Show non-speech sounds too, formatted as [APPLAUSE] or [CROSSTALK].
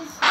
just [LAUGHS]